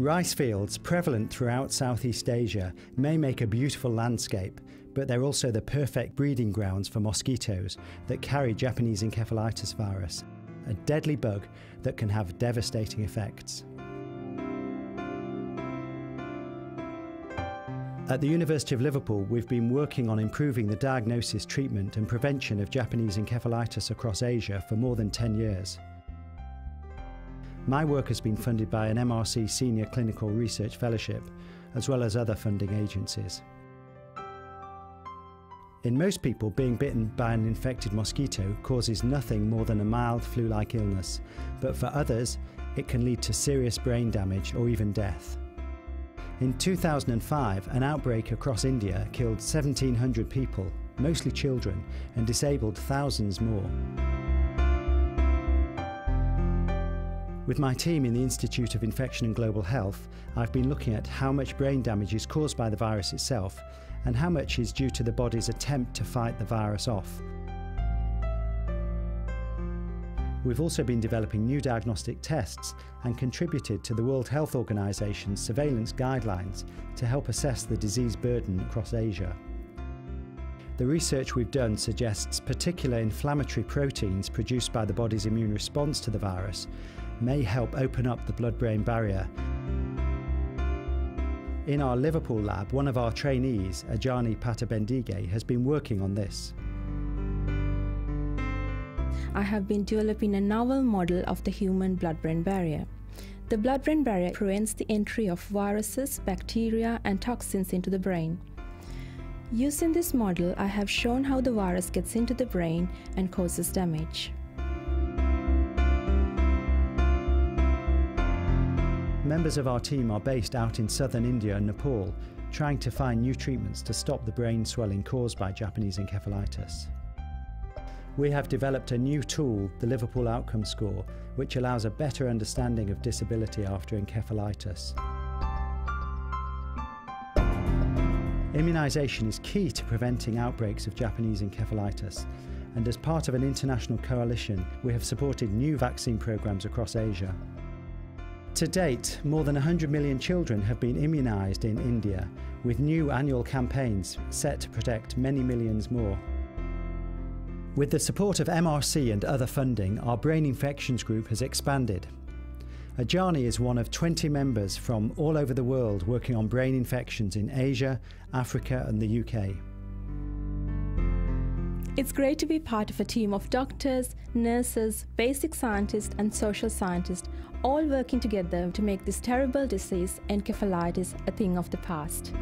Rice fields, prevalent throughout Southeast Asia, may make a beautiful landscape, but they're also the perfect breeding grounds for mosquitoes that carry Japanese encephalitis virus, a deadly bug that can have devastating effects. At the University of Liverpool, we've been working on improving the diagnosis, treatment, and prevention of Japanese encephalitis across Asia for more than 10 years. My work has been funded by an MRC Senior Clinical Research Fellowship, as well as other funding agencies. In most people, being bitten by an infected mosquito causes nothing more than a mild flu like illness, but for others, it can lead to serious brain damage or even death. In 2005, an outbreak across India killed 1,700 people, mostly children, and disabled thousands more. With my team in the Institute of Infection and Global Health, I've been looking at how much brain damage is caused by the virus itself and how much is due to the body's attempt to fight the virus off. We've also been developing new diagnostic tests and contributed to the World Health Organization's surveillance guidelines to help assess the disease burden across Asia. The research we've done suggests particular inflammatory proteins produced by the body's immune response to the virus may help open up the blood-brain barrier. In our Liverpool lab, one of our trainees, Adjanie Patabendige, has been working on this. I have been developing a novel model of the human blood brain barrier. The blood brain barrier prevents the entry of viruses, bacteria, and toxins into the brain. Using this model, I have shown how the virus gets into the brain and causes damage. Members of our team are based out in southern India and Nepal, trying to find new treatments to stop the brain swelling caused by Japanese encephalitis. We have developed a new tool, the Liverpool Outcome Score, which allows a better understanding of disability after encephalitis. Immunisation is key to preventing outbreaks of Japanese encephalitis, and as part of an international coalition, we have supported new vaccine programs across Asia. To date, more than 100 million children have been immunised in India, with new annual campaigns set to protect many millions more. With the support of MRC and other funding, our brain infections group has expanded. Adjanie is one of 20 members from all over the world working on brain infections in Asia, Africa, and the UK. It's great to be part of a team of doctors, nurses, basic scientists, and social scientists, all working together to make this terrible disease, encephalitis, a thing of the past.